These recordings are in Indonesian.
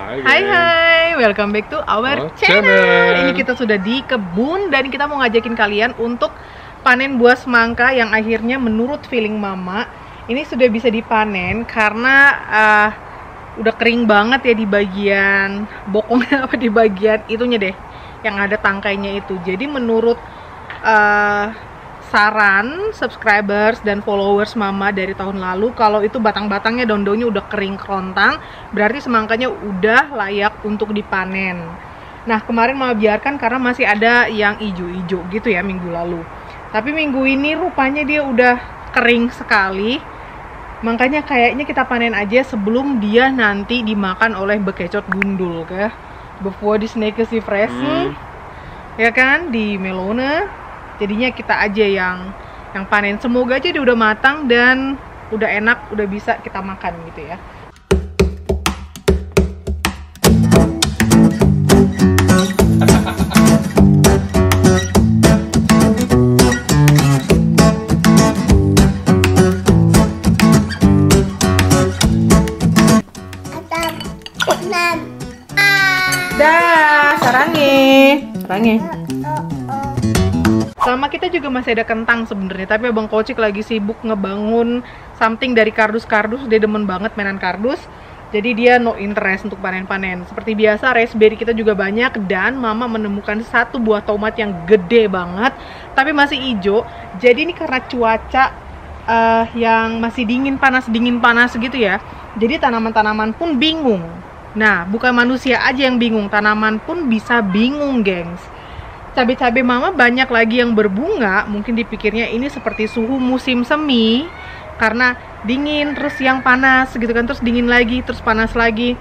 Hai Hai welcome back to our Our channel. channel. Ini kita sudah di kebun dan kita mau ngajakin kalian untuk panen buah semangka yang akhirnya menurut feeling mama ini sudah bisa dipanen karena uh, udah kering banget ya di bagian bokongnya apa di bagian itunya deh yang ada tangkainya itu. Jadi menurut uh, saran subscribers dan followers mama dari tahun lalu. Kalau itu batang-batangnya daun-daunnya udah kering kerontang berarti semangkanya udah layak untuk dipanen. Nah kemarin mama biarkan karena masih ada yang ijo-ijo gitu ya minggu lalu. Tapi minggu ini rupanya dia udah kering sekali. Makanya kayaknya kita panen aja sebelum dia nanti dimakan oleh bekecot gundul ke before di snake si fresh. Hmm. ya kan? Di melona jadinya kita aja yang yang panen. Semoga aja dia udah matang dan udah enak udah bisa kita makan gitu ya. Ah dah sarangi sarangi sama kita juga masih ada kentang sebenarnya tapi abang kocik lagi sibuk ngebangun something dari kardus-kardus. Dia demen banget mainan kardus jadi dia no interest untuk panen-panen. Seperti biasa raspberry kita juga banyak dan mama menemukan satu buah tomat yang gede banget tapi masih hijau. Jadi ini karena cuaca eh, yang masih dingin panas dingin panas gitu ya. Jadi tanaman-tanaman pun bingung. Nah bukan manusia aja yang bingung tanaman pun bisa bingung gengs cabai-cabai mama banyak lagi yang berbunga. Mungkin dipikirnya ini seperti suhu musim semi. Karena dingin terus yang panas gitu kan. Terus dingin lagi terus panas lagi.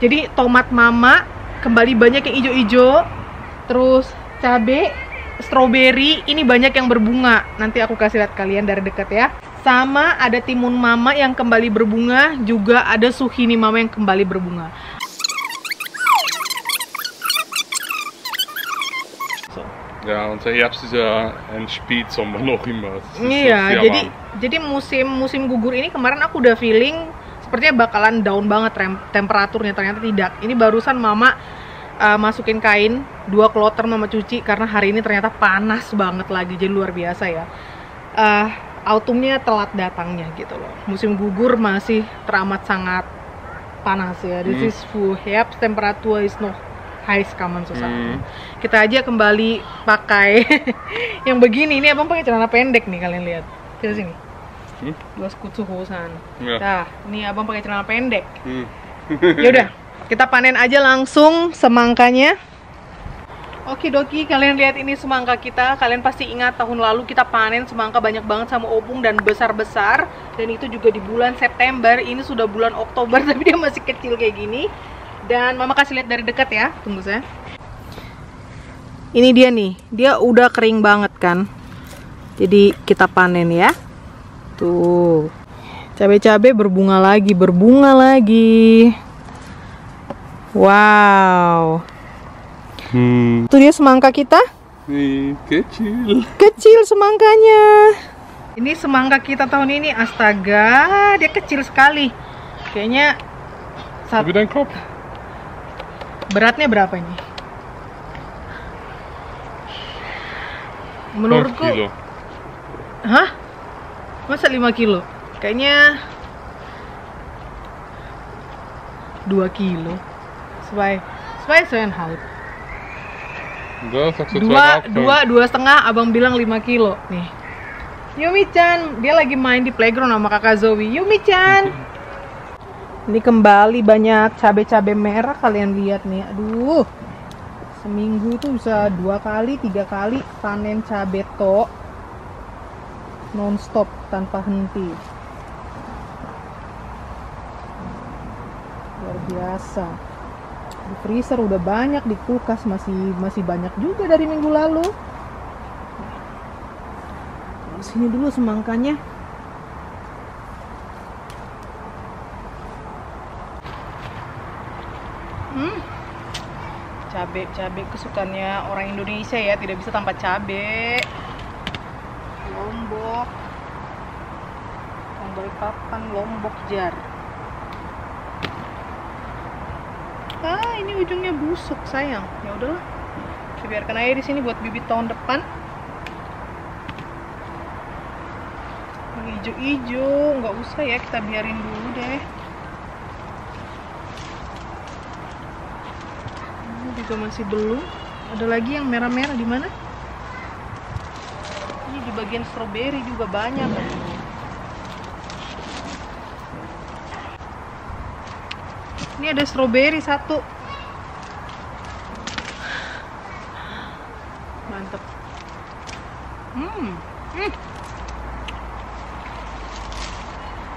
Jadi tomat mama kembali banyak yang ijo-ijo. Terus cabai stroberi ini banyak yang berbunga. Nanti aku kasih lihat kalian dari dekat ya. Sama ada timun mama yang kembali berbunga. Juga ada suhini mama yang kembali berbunga Ja, unser Herbst ist ja ein Spätsommer noch immer. Iya, jadi warm. jadi musim musim gugur ini kemarin aku udah feeling sepertinya bakalan down banget rem- temperaturnya ternyata tidak. Ini barusan mama uh, masukin kain dua kloter mama cuci karena hari ini ternyata panas banget lagi jadi luar biasa ya. Uh, autumnnya telat datangnya gitu loh. Musim gugur masih teramat sangat panas ya. This Hmm. is full Herbst temperatur is noch heiß kann man so sagen Hmm. kita aja kembali pakai yang begini ini abang pakai celana pendek nih kalian lihat ke sini Hmm. dua hosan Ya. nah ini abang pakai celana pendek Hm. yaudah kita panen aja langsung semangkanya Oke doki, kalian lihat ini semangka kita. Kalian pasti ingat tahun lalu kita panen semangka banyak banget sama opung dan besar-besar. Dan itu juga di bulan September. Ini sudah bulan Oktober, tapi dia masih kecil kayak gini. Dan mama kasih lihat dari dekat ya. Tunggu saya. Ini dia nih, dia udah kering banget kan. Jadi kita panen ya. Tuh. Cabai-cabai berbunga lagi, berbunga lagi. Wow. Hm. Itu dia semangka kita. Kecil. Kecil semangkanya. Ini semangka kita tahun ini, astaga, dia kecil sekali. Kayaknya sat- Wie dein Kopf? Beratnya berapa ini? Menurutku, Kilo. hah? Masa 5 kilo? Kayaknya 2 kilo. Zweieinhalb. Da sagst du dua dua dua setengah abang bilang 5 kilo nih Yumi Chan dia lagi main di playground sama kakak Zoe Yumi Chan ini kembali banyak cabai-cabai merah kalian lihat nih. Aduh. Seminggu itu bisa dua kali tiga kali panen cabai to nonstop tanpa henti. Luar biasa. Di freezer udah banyak di kulkas masih masih banyak juga dari minggu lalu. Sini dulu semangkanya cabe cabe kesukaannya orang Indonesia ya tidak bisa tanpa cabe lombok Balikpapan, Lombok, Jar. Ah, ini ujungnya busuk, sayang. Ya udahlah. Biarkan aja di sini buat bibit tahun depan. Hijau-hijau, nggak usah ya, kita biarin dulu deh. Ini juga masih belum. Ada lagi yang merah-merah di mana? Ini di bagian stroberi juga banyak. Ini ada stroberi satu. Mantep. Hmm. hmm.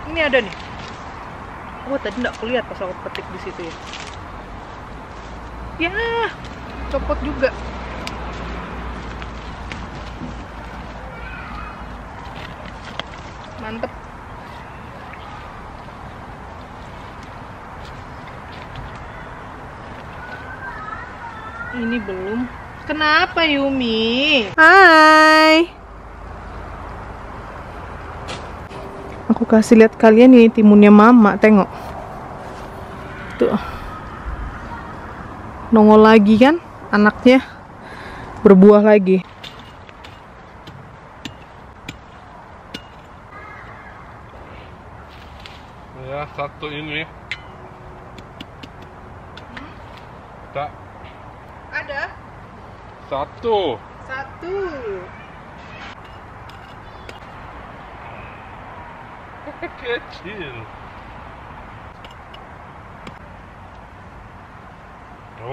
Ini ada nih. Oh tadi nggak kulihat pas aku petik di situ ya. Ya, copot juga. Mantep. Ini belum. Kenapa Yumi? Hai. Aku kasih lihat kalian nih timunnya Mama, tengok. Nongol lagi kan anaknya berbuah lagi. Ya, satu ini. Tak, Ada satu. satu. Kecil.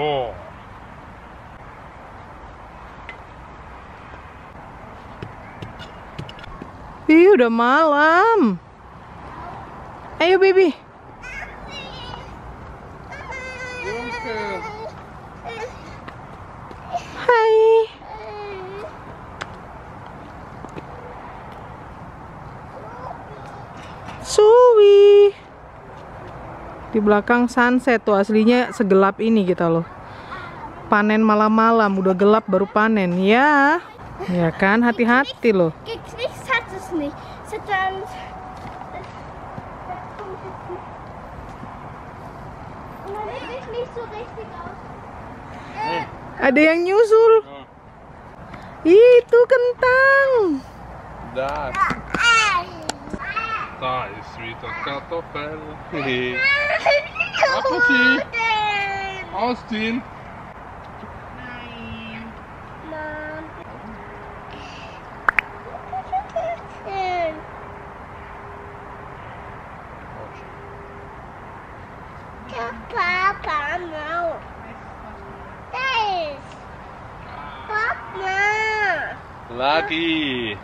Oh. Ih, udah malam. Ayo, baby. Hai. Suwi. Di belakang sunset tuh aslinya segelap ini kita loh. Panen malam-malam, udah gelap baru panen. Ya. Ya kan, hati-hati loh. Ada yang nyusul. Oh, Itu kentang. Där. Där ist wieder Kartoffel. Apa sih? Austin. Mom. Papa mau. Guys. Papa. Lagi.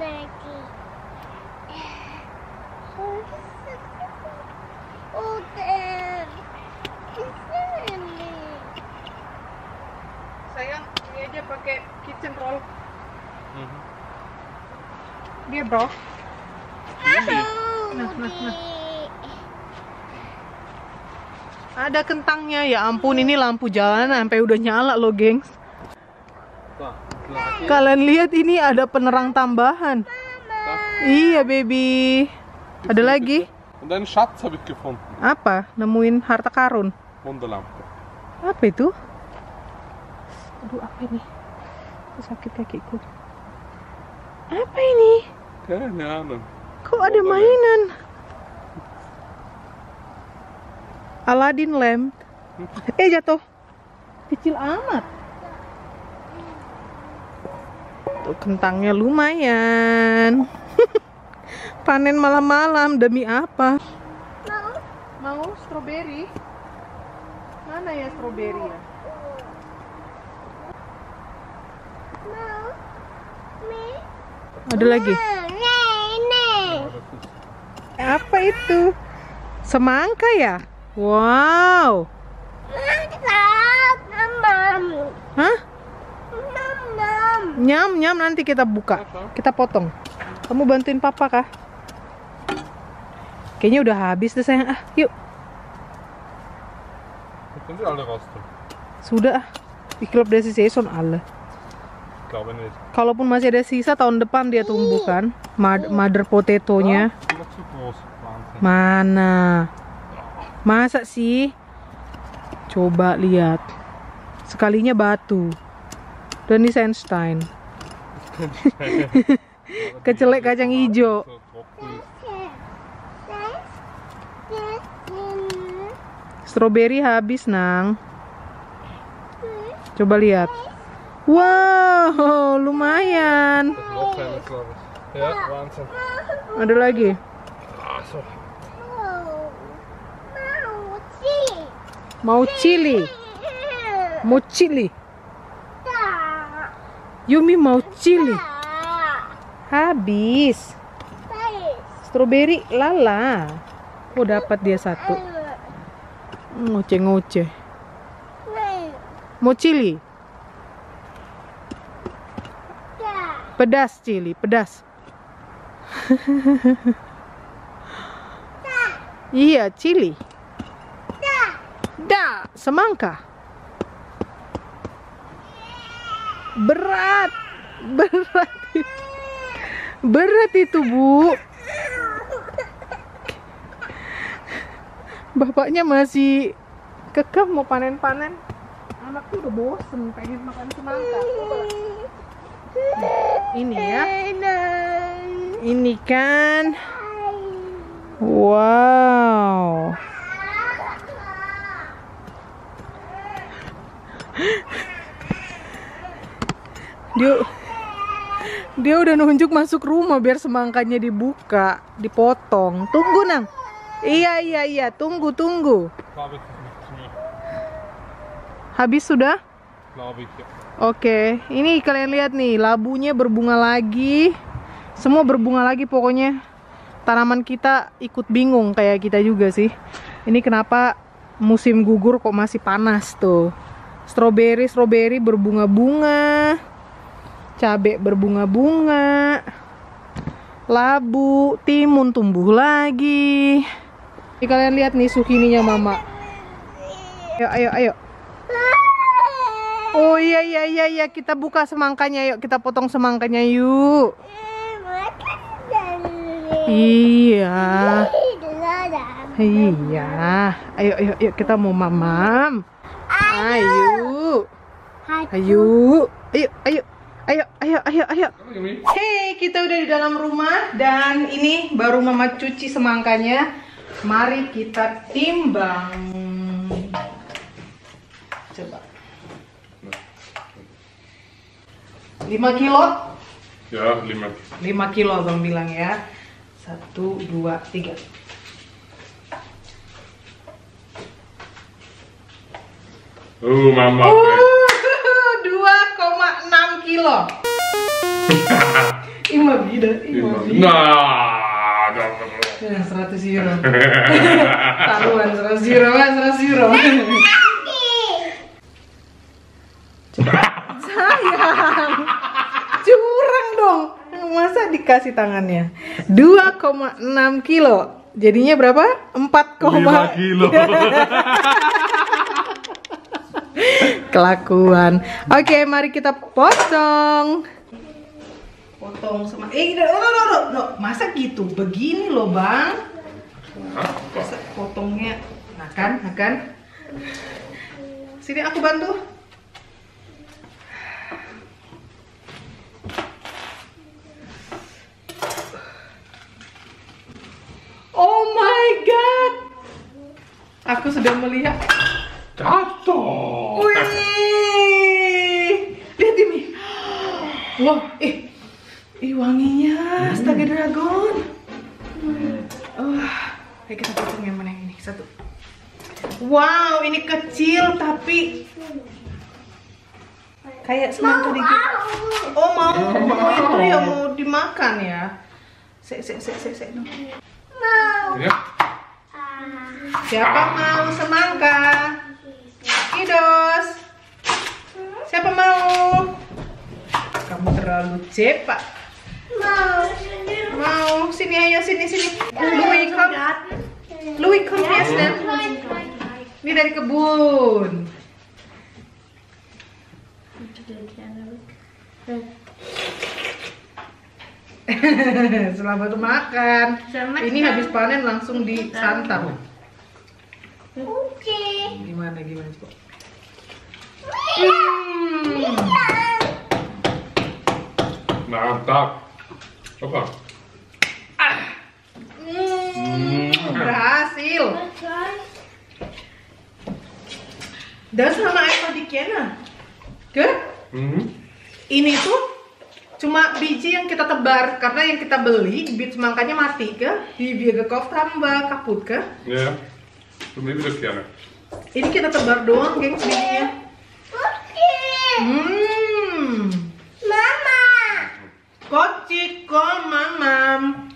Lagi. Oh, Dan. Ke sini. Sayang, ini aja pakai kitchen roll. Mhm. Dia bro. Nah, nah, nah. Ada kentangnya ya ampun ini lampu jalanan sampai udah nyala loh gengs. Kalian lihat ini ada penerang tambahan. Iya baby. Ada lagi? Und einen Schatz habe ich gefunden. Apa? Nemuin harta karun. Wunderlampe. Apa itu? Aduh apa ini? Sakit kakiku. Apa ini? Keine Ahnung. Kok ada mainan? Aladdin lamp. Eh jatuh. Kecil amat. Tuh kentangnya lumayan. Panen malam-malam demi apa? Mau? Mau stroberi? Mana ya stroberi ya? Mau? Ada lagi. Apa itu? Semangka ya? Wow. Hah? Nyam nyam nanti kita buka. Kita potong. Kamu bantuin papa kah? Kayaknya udah habis deh sayang. Ah, yuk. Sudah. ah. Ich glaube, das ist eh schon alle. Ich glaube nicht. Kalaupun masih ada sisa tahun depan dia tumbuh kan. Mad- mother potato-nya. Ja, groß. Wahnsinn. Mana? Masa sih? Coba lihat. Sekalinya batu. Dan ini sandstone. Kecelek kacang hijau. Strawberry habis, Nang. Coba lihat. Wow, lumayan. Waanzin. Ada lagi. Mau chili. Mau chili. Yumi mau chili. Habis. Strawberry lala. Oh, dapat dia satu. Ngoceh-ngoceh. Mau chili. Pedas chili, pedas. iya, chili. Da, semangka. Berat. Berat. Berat itu, Bu. Bapaknya masih kekeh mau panen-panen. Anakku udah bosen pengen makan semangka. Ini ya. Ini kan. Wow. Dia dia udah nunjuk masuk rumah biar semangkanya dibuka, dipotong. Tunggu, Nang. Iya, iya, iya. Tunggu, tunggu. Habis sudah? Ja. Oke, ini kalian lihat nih, labunya berbunga lagi. Semua berbunga lagi pokoknya. Tanaman kita ikut bingung kayak kita juga sih. Ini kenapa musim gugur kok masih panas tuh. Strawberry, strawberry berbunga-bunga. Cabe berbunga-bunga. Labu, timun tumbuh lagi. Ini kalian lihat nih sukininya mama. Ayo, ayo, ayo. Oh iya iya iya iya kita buka semangkanya yuk kita potong semangkanya yuk. Iya. Iya. Ayo ayo ayo kita mau mamam. Ayo. Ayo. Ayo ayo. Ayo ayo ayo ayo. Hey, kita udah di dalam rumah dan ini baru mama cuci semangkanya. Mari kita timbang. Coba. 5 kilo? Ja, lima. 5 kilo abang bilang ya. 1, 2, 3. Oh, mama. Uh, 2,6 kilo. Ima bida, ima bida. Nah, Ya, 100 euro. Taruhan 100 euro, kan 100 euro. Sayang. Curang dong. Masa dikasih tangannya? 2,6 kilo. Jadinya berapa? 4, Lima kilo. Kelakuan. Oke, mari kita potong. Potong sama eh no, no, no, no, no. masa gitu? Begini loh, Bang. Masa potongnya nah kan, nah kan. Sini aku bantu. Oh my god. Aku sudah melihat Jatuh. Wih, lihat ini. Wah, eh, ih wanginya, astaga dragon. Wah, ayo kita potong yang mana yang ini satu. Wow, ini kecil tapi kayak semangka di. Oh mau, mau itu ya mau dimakan ya. Sek, sek, sek, sek, sek. Ja. Siapa mau semangka? Kidos. Siapa mau? Kamu terlalu cepat. Mau sini ayo sini sini. Louis kom. Louis kom yes dan. Ini dari kebun. Selamat makan. Ini habis panen langsung disantap. Kunci. Gimana gimana coba? Mantap. Apa? Hmm, berhasil. Guys. Dan sama apa di Kena? Ke? Mhm. Ini tuh cuma biji yang kita tebar karena yang kita beli bit semangkanya mati ke di gekauft tambah kaput ke blir väl gärna. ini kita tebar doang gengs bijinya hmm Mama. Kocik kok mamam.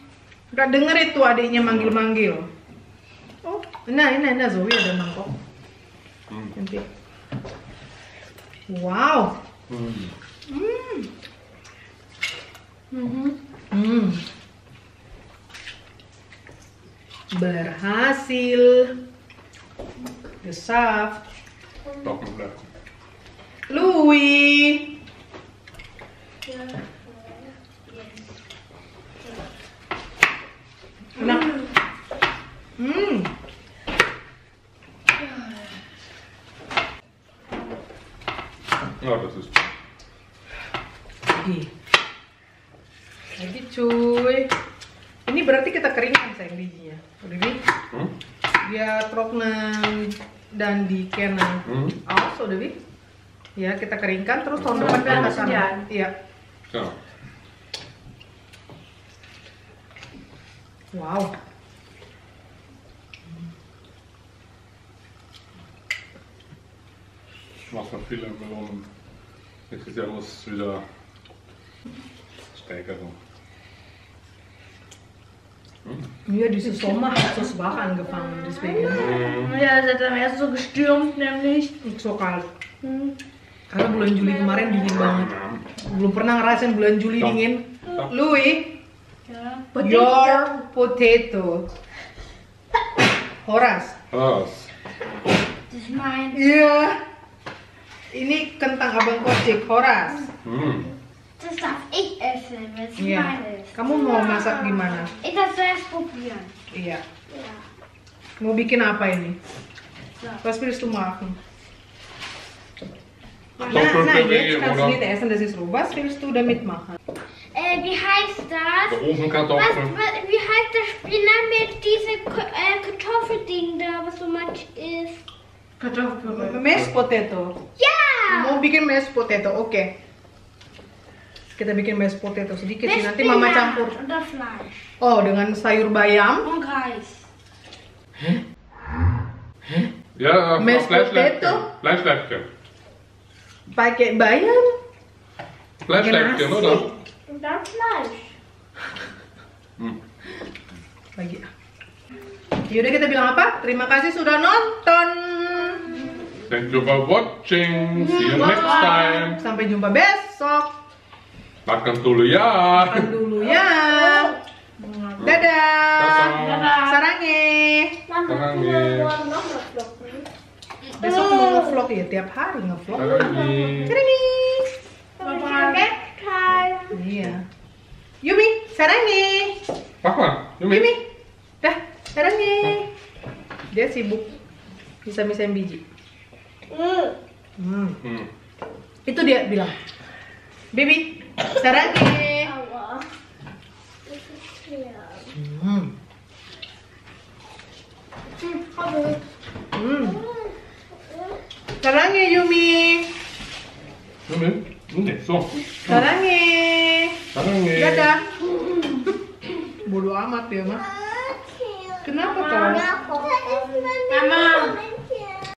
Gak denger itu adiknya manggil-manggil. Oh nah ini nah Zoe ada mangkok Mm. nanti. Wow. Mm. hmm. Mhm. hmm. Berhasil. Gesaf Doch, man blir. Louis enak. Hmm. Ja, das ist lagi. Lagi cuy. Ini berarti kita keringkan sayang bijinya. Udah nih. Mm. dia troknen dan di kenan Mm. aus udah nih. Ya kita keringkan terus tahun depan kita akan iya. Ja. Wow Massa viele Melonen. Nächstes Jahr muss es wieder stärker so. Ja, diese Sommer hat so schwach angefangen, deswegen Ja, das hat am erst so gestürmt, nämlich. nicht so kalt. Karena bulan Juli kemarin dingin banget. Belum pernah ngerasain bulan Juli dingin. Stop. Ja. your potato. Horas. Was? Das ist mein. Iya. Ini kentang abang kocik, Horas. Mm. Das darf ich essen, wenn es Iya. meines. Kamu mau masak gimana? Ich darf zuerst probieren. Iya. Ja. Mau bikin apa ini? So. Was willst du machen? Na, Kartoffelpüree nein, jetzt kannst du oder nicht essen, das ist roh. Was willst du damit machen? Äh, wie heißt das? Was, Ofenkartoffeln. was, wie heißt das Spinner mit diesem äh, Kartoffelding da, was so matsch ist? Mashed potato. Ja! Mau bikin mashed potato, oke. Kita bikin mashed potato sedikit sih, nanti mama Spinat campur. Oh, dengan sayur bayam, Und Reis. Ja, äh, Mashed Fleischleibchen. potato? Fleischleibchen. pakai bayam. Fleischleibchen, oder? Und dann Fleisch. Mm. Lagi. Yaudah kita bilang apa? Terima kasih sudah nonton. Thank you for watching. See you next time. Sampai jumpa besok. Makan dulu ya. Makan dulu ya. Dadah. Mal flocken. Besok mau ngevlog ya tiap hari ngevlog. Sarangi. Sarangi. Bye. Time. Iya. Yumi, sarangi. Mal. Yumi. Yumi. Dah, sarangi. Dia sibuk bisa misahin biji. Mm. Hmm. Hmm. Itu dia bilang. Baby, sarangi. Hmm. Hm, aber. Hmm. Sarangi Yumi. Yumi. Yumi. So. Sarangi. Tangi. Dadah. Bodoh amat ya, Mas. Kenapa, Tong? Mama.